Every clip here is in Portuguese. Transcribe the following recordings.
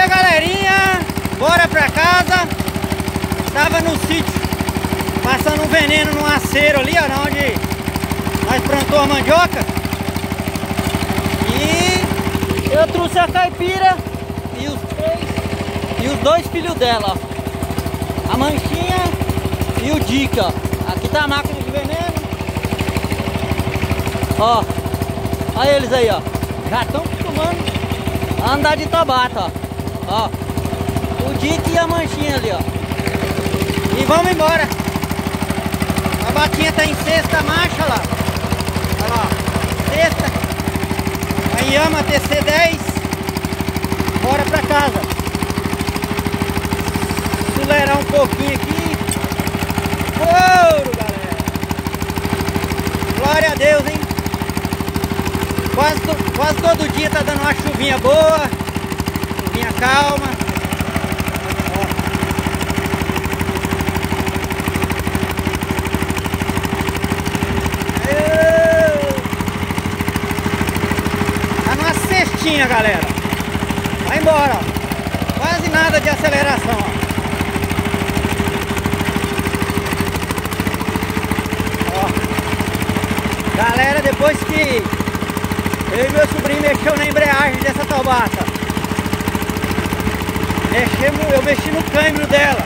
dia, galerinha! Bora pra casa! Estava no sítio, passando um veneno no aceiro ali, ó, onde nós plantou a mandioca. E eu trouxe a caipira e os três e os dois filhos dela, ó. A manchinha e o Dica. Aqui tá a máquina de veneno. Ó, olha eles aí, ó. Já estão acostumando a andar de tabata, ó. Ó, o Dick e a manchinha ali, ó. E vamos embora. A batinha tá em sexta marcha lá. Olha lá, sexta. A Yama TC10. Bora pra casa. Acelerar um pouquinho aqui. Ouro, galera. Glória a Deus, hein? Quase, quase todo dia tá dando uma chuvinha boa. Chuvinha calma. Tá numa cestinha, galera. Vai embora. Quase nada de aceleração. Galera, depois que eu e meu sobrinho mexeu na embreagem dessa Taubata. Mexemos, eu mexi no câmbio dela.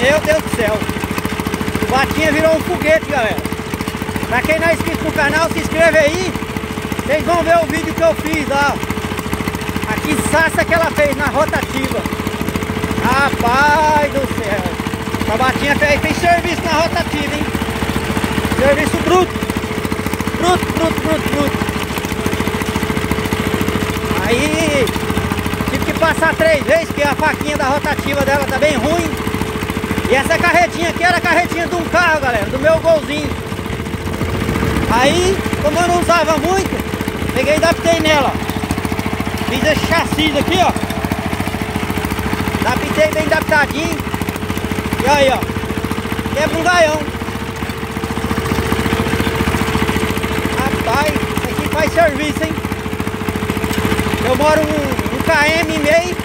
Meu Deus do céu. O batinha virou um foguete, galera. Pra quem não é inscrito no canal, se inscreve aí. Vocês vão ver o vídeo que eu fiz lá. A quiçaça que ela fez na rotativa. Rapaz do céu. A batinha fez, fez serviço na rotativa, hein? Serviço bruto. Bruto, bruto, bruto, bruto. Aí passar três vezes, porque a faquinha da rotativa dela tá bem ruim. E essa carretinha aqui era a carretinha de um carro, galera, do meu golzinho. Aí, como eu não usava muito, peguei e adaptei nela. Fiz esse chassi aqui, ó. Adaptei bem adaptadinho. E aí, ó. Quebra um gaião. Rapaz, isso aqui faz serviço, hein? Eu moro um km e meio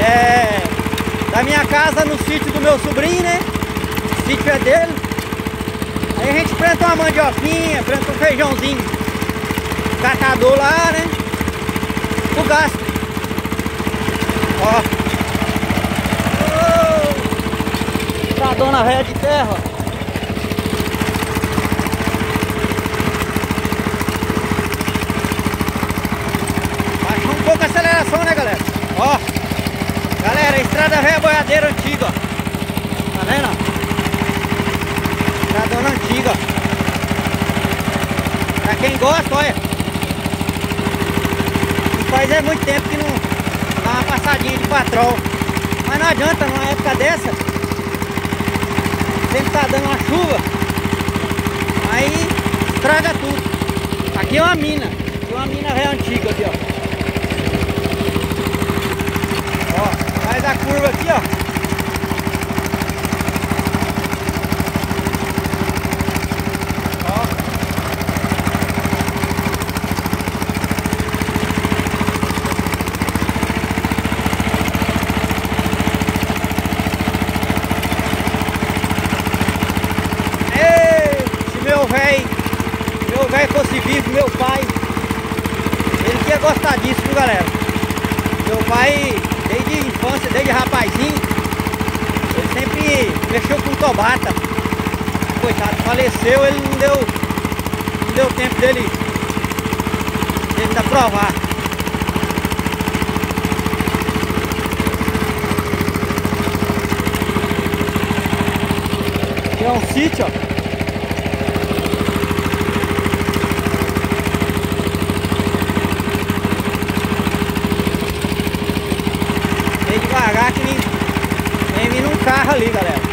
é, da minha casa no sítio do meu sobrinho, né? O sítio é dele. Aí a gente planta uma mandioquinha, planta um feijãozinho catador lá, né? O gasto. Ó. Oh, pra dona véia de terra, ó. pouca aceleração, né, galera? Ó, galera, estrada velha boiadeira antiga. Tá vendo? Estradona antiga. Pra quem gosta, olha. Não faz é muito tempo que não dá uma passadinha de patrol. Mas não adianta, numa época dessa, sempre tá dando uma chuva, aí estraga tudo. Aqui é uma mina, é uma mina velha antiga aqui, ó. Faz a curva aqui, ó. meu velho, fosse vivo, meu pai, ele ia gostar disso, viu galera? Meu pai desde infância, desde rapazinho, ele sempre mexeu com tobata. Coitado, faleceu, ele não deu, não deu tempo dele, dele ainda provar. Aqui é um sítio, ó. devagar que nem, nem vindo um carro ali, galera.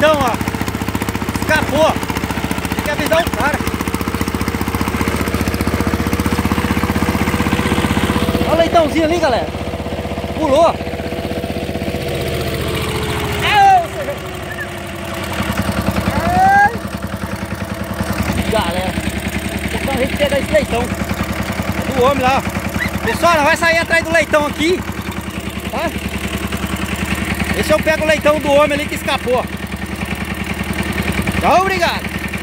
leitão, ó. Escapou. Tem que avisar o cara. Olha o leitãozinho ali, galera. Pulou. Galera, então a gente pegar esse leitão do homem lá. Pessoal, vai sair atrás do leitão aqui. Tá? Deixa eu pego o leitão do homem ali que escapou. Obrigado!